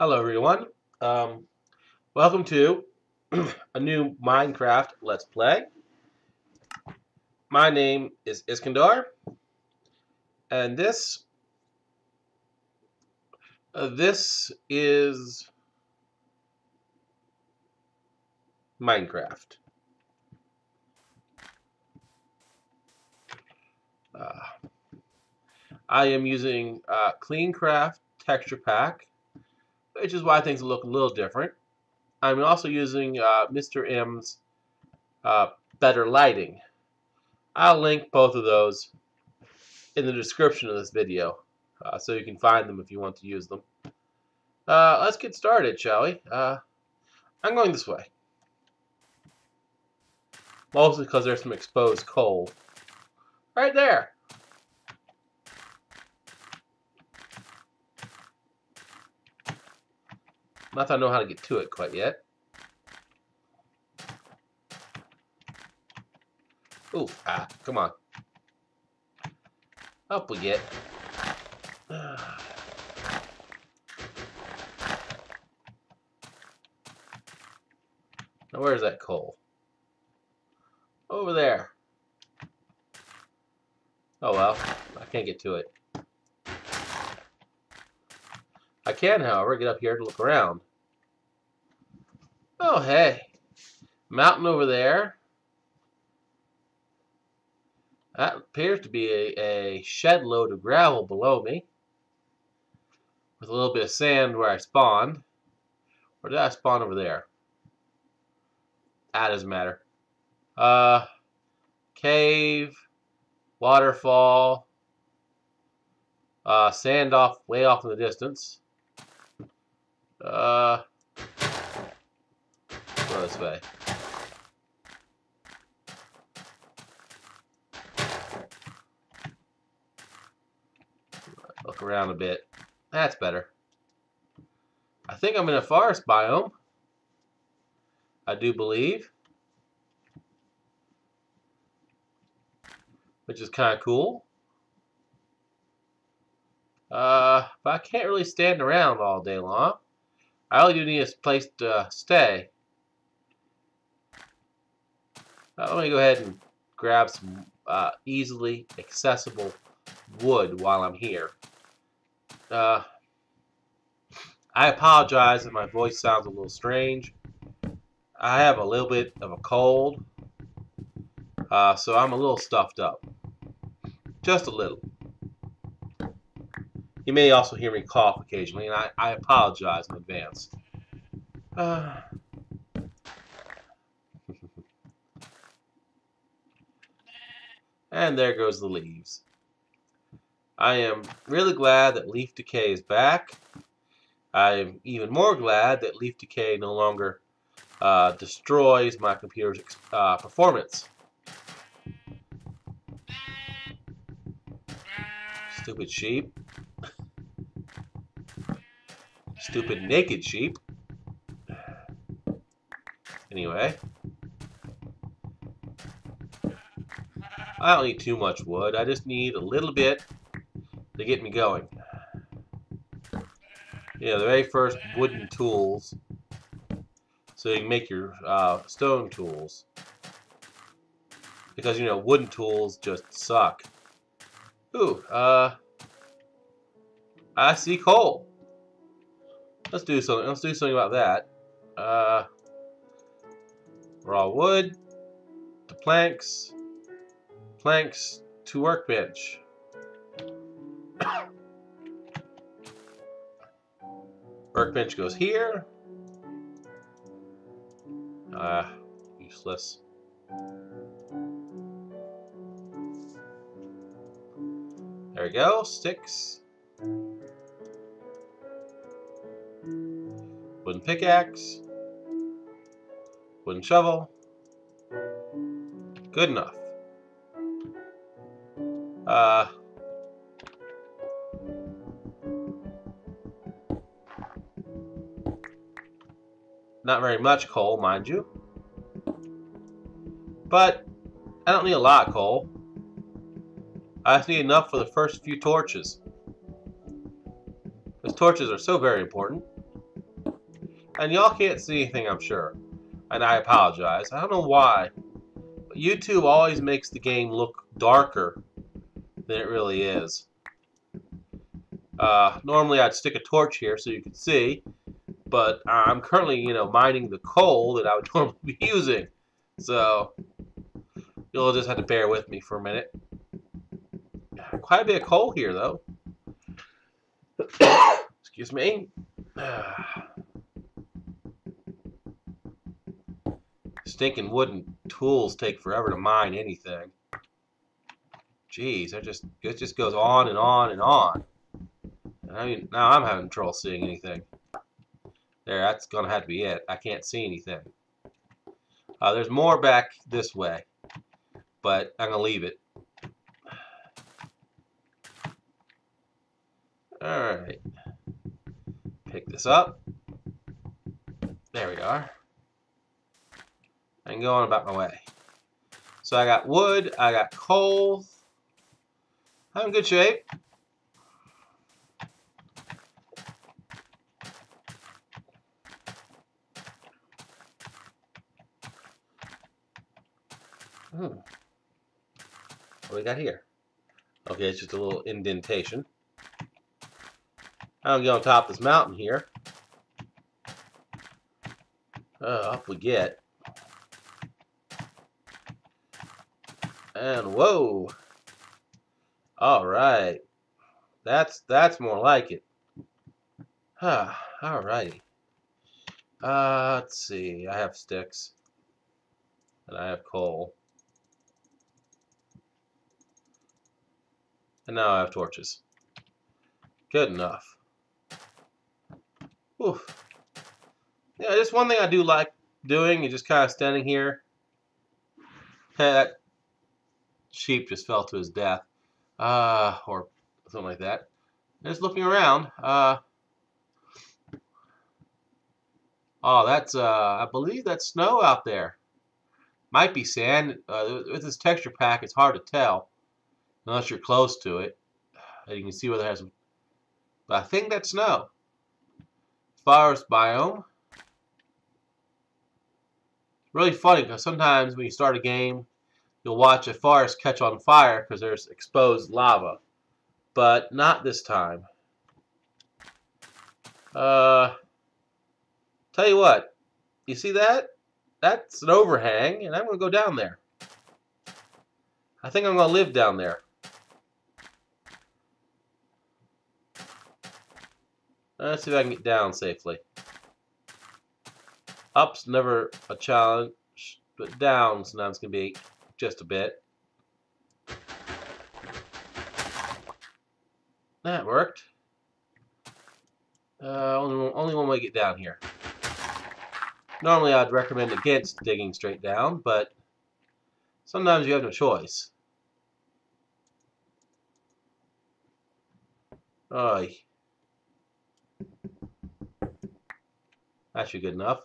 Hello everyone. Um, welcome to a new Minecraft Let's Play. My name is Iskandar, and this uh, this is Minecraft. Uh, I am using uh, CleanCraft Texture Pack which is why things look a little different. I'm also using uh, Mr. M's uh, Better Lighting. I'll link both of those in the description of this video, uh, so you can find them if you want to use them. Uh, let's get started, shall we? Uh, I'm going this way. Mostly because there's some exposed coal. Right there. Not that I know how to get to it quite yet. Ooh, ah, come on. Up we get. Now where's that coal? Over there. Oh well, I can't get to it. I can, however, get up here to look around. Oh, hey. Mountain over there. That appears to be a, a shed load of gravel below me. With a little bit of sand where I spawned. Or did I spawn over there? That doesn't matter. Uh, cave, waterfall, uh, sand off way off in the distance. Uh, go this way. Look around a bit. That's better. I think I'm in a forest biome. I do believe. Which is kind of cool. Uh, but I can't really stand around all day long. Only do need a place to stay. Now, let me go ahead and grab some uh, easily accessible wood while I'm here. Uh, I apologize if my voice sounds a little strange. I have a little bit of a cold, uh, so I'm a little stuffed up. Just a little. You may also hear me cough occasionally, and I, I apologize in advance. Uh. and there goes the leaves. I am really glad that leaf decay is back. I'm even more glad that leaf decay no longer uh, destroys my computer's uh, performance. Stupid sheep. Stupid naked sheep. Anyway. I don't need too much wood. I just need a little bit to get me going. Yeah, the very first wooden tools so you can make your uh, stone tools. Because, you know, wooden tools just suck. Ooh, uh, I see coal. Let's do something. Let's do something about that. Uh, raw wood, to planks, planks to workbench. workbench goes here. Ah, uh, useless. There we go, sticks. Wooden pickaxe. Wooden shovel. Good enough. Uh, not very much coal, mind you. But I don't need a lot of coal. I just need enough for the first few torches. Those torches are so very important. And y'all can't see anything, I'm sure. And I apologize. I don't know why. But YouTube always makes the game look darker than it really is. Uh, normally I'd stick a torch here so you could see, but I'm currently, you know, mining the coal that I would normally be using. So, you'll just have to bear with me for a minute. Quite a bit of coal here, though. Excuse me. Stinking wooden tools take forever to mine anything. Jeez, that just it just goes on and on and on. I mean, now I'm having trouble seeing anything. There, that's gonna have to be it. I can't see anything. Uh, there's more back this way, but I'm gonna leave it. Alright. Pick this up. There we are. And go on about my way. So I got wood, I got coal. I'm in good shape. Hmm. What do we got here? Okay, it's just a little indentation. I'll get on top of this mountain here. Uh, up we get. And whoa! All right, that's that's more like it. Huh. all righty. Uh, let's see. I have sticks, and I have coal. And now I have torches. Good enough. Oof. Yeah, just one thing I do like doing is just kind of standing here. Sheep just fell to his death. Uh, or something like that. Just looking around. Uh, oh, that's, uh, I believe that's snow out there. Might be sand. Uh, with this texture pack, it's hard to tell unless you're close to it. And you can see where it has. But I think that's snow. Forest biome. Really funny because sometimes when you start a game, you'll watch a forest catch on fire because there's exposed lava. But not this time. Uh, tell you what, you see that? That's an overhang, and I'm going to go down there. I think I'm going to live down there. Let's see if I can get down safely. Up's never a challenge, but down sometimes can be just a bit. That worked. Uh, only, only one way to get down here. Normally I'd recommend against digging straight down, but sometimes you have no choice. Should be good enough.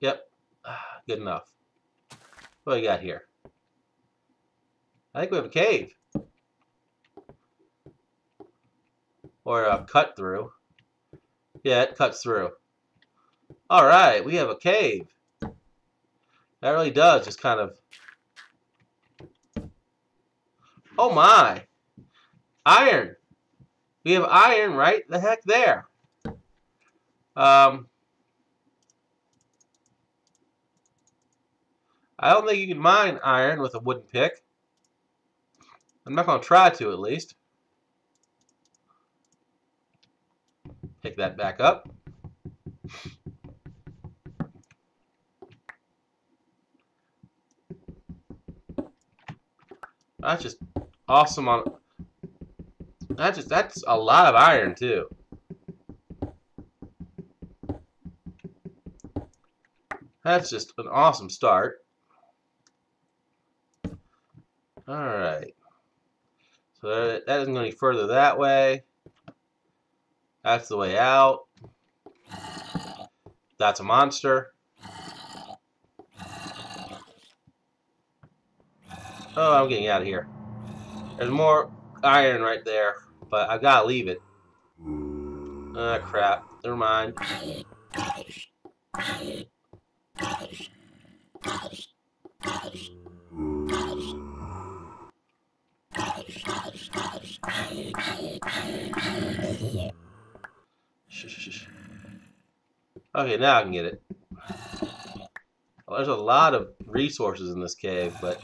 Yep, good enough. What do we got here? I think we have a cave. Or a cut through. Yeah, it cuts through. Alright, we have a cave. That really does just kind of... Oh my! Iron! We have iron right the heck there. Um, I don't think you can mine iron with a wooden pick. I'm not going to try to, at least. Pick that back up. That's just awesome on... That's just, that's a lot of iron, too. That's just an awesome start. Alright. So that, isn't going any further that way. That's the way out. That's a monster. Oh, I'm getting out of here. There's more iron right there, but I've got to leave it. Ah, crap. never mind. Okay, now I can get it. Well, there's a lot of resources in this cave, but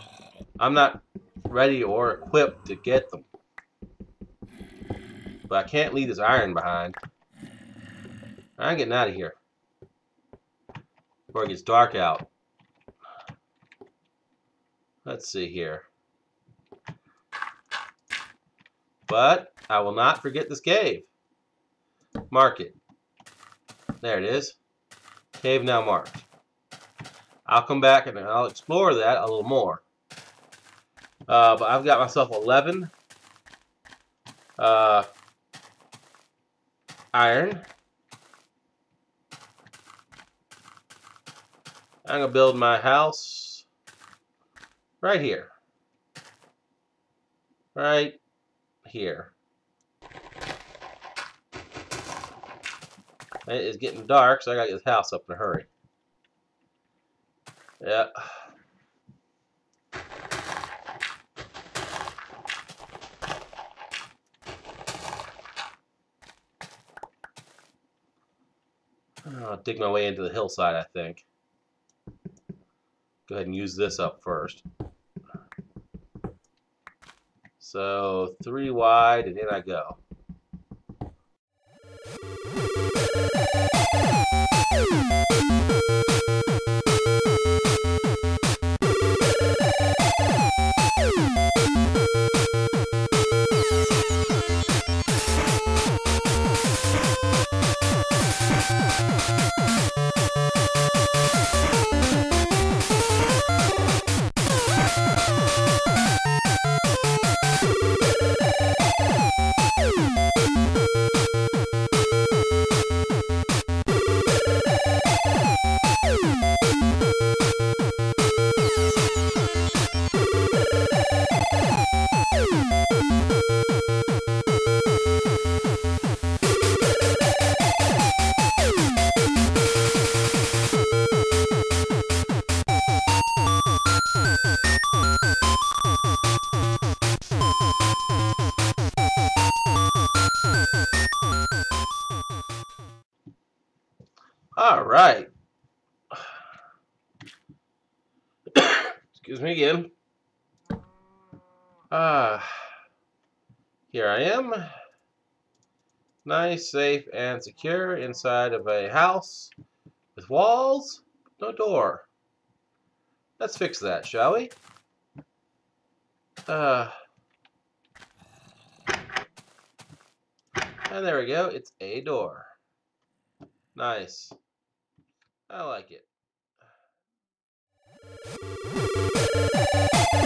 I'm not ready or equipped to get them. But I can't leave this iron behind. I'm getting out of here. Before it gets dark out. Let's see here. But I will not forget this cave. Mark it. There it is. Cave now marked. I'll come back and I'll explore that a little more. Uh, but I've got myself 11 uh, iron. I'm going to build my house right here. Right here. It is getting dark, so I gotta get this house up in a hurry. Yeah. I'll dig my way into the hillside, I think. Go ahead and use this up first. So three wide, and in I go. Excuse me again. Ah, here I am. Nice, safe, and secure inside of a house with walls, no door. Let's fix that, shall we? Uh, and there we go. It's a door. Nice. I like it. Música